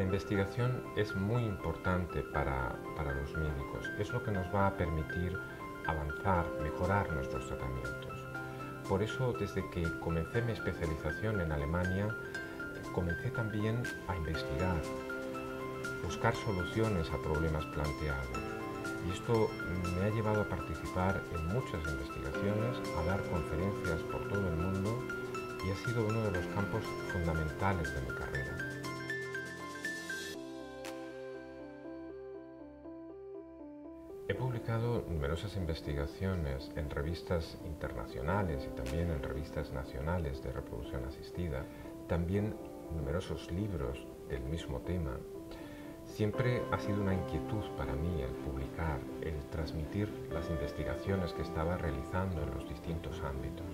La investigación es muy importante para, para los médicos. Es lo que nos va a permitir avanzar, mejorar nuestros tratamientos. Por eso, desde que comencé mi especialización en Alemania, comencé también a investigar, buscar soluciones a problemas planteados. Y esto me ha llevado a participar en muchas investigaciones, a dar conferencias por todo el mundo y ha sido uno de los campos fundamentales de mi carrera. He publicado numerosas investigaciones en revistas internacionales y también en revistas nacionales de reproducción asistida, también numerosos libros del mismo tema. Siempre ha sido una inquietud para mí el publicar, el transmitir las investigaciones que estaba realizando en los distintos ámbitos.